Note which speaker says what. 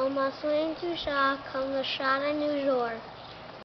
Speaker 1: On my swing to Shaw come the shot I New York.